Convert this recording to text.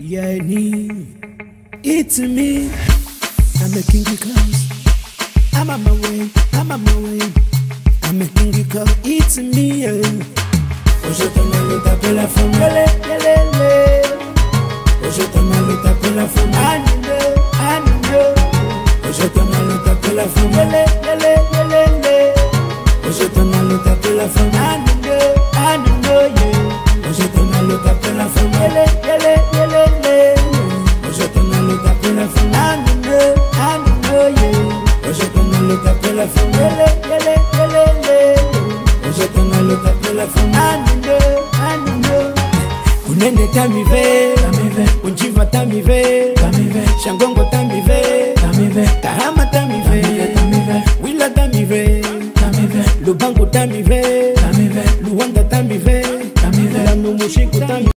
Yani, it's me. I'm making king close. I'm on my way, I'm on my way. I'm a king cause it's me. Yeah. Oh, je Hoje eu tô na luta pela fama. Lele, lele, lele. Hoje eu tô na luta pela fama. I know, I know. Hoje eu tô na luta pela fama. Lele, lele, lele, lele. Hoje eu tô na luta pela fama. I know, lokapela fungele yele yele yele. Ozotanga lokapela funganinde aninde kunene tamive tamive kunjiva tamive tamive shangongo tamive tamive kahama tamive tamive wila tamive tamive lubangu tamive tamive luwanda tamive